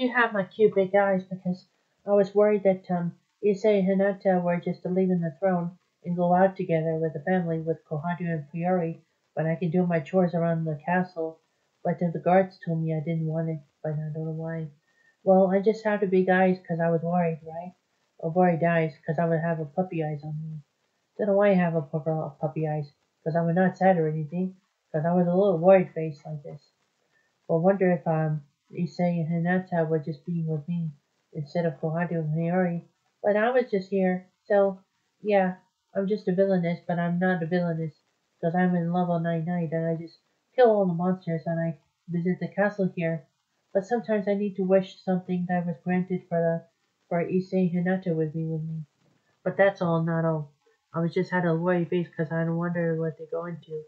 do have my cute big eyes because I was worried that um, Issei and Hinata were just leaving the throne and go out together with the family with Koharu and Fiori, but I can do my chores around the castle. But the guards told me I didn't want it, but I don't know why. Well, I just had the big eyes because I was worried, right? Or worried eyes because I would have a puppy eyes on me. Don't know why I have a puppy, puppy eyes because I was not sad or anything, because I was a little worried face like this. But wonder if um Issei and Hinata were just being with me instead of Koharu and Hiyori. But I was just here, so yeah, I'm just a villainess, but I'm not a villainess because I'm in level 99 and I just kill all the monsters and I visit the castle here. But sometimes I need to wish something that was granted for the for Issei Hinata would be with me. But that's all, not all. I was just had a worried face because I wonder what they're going to.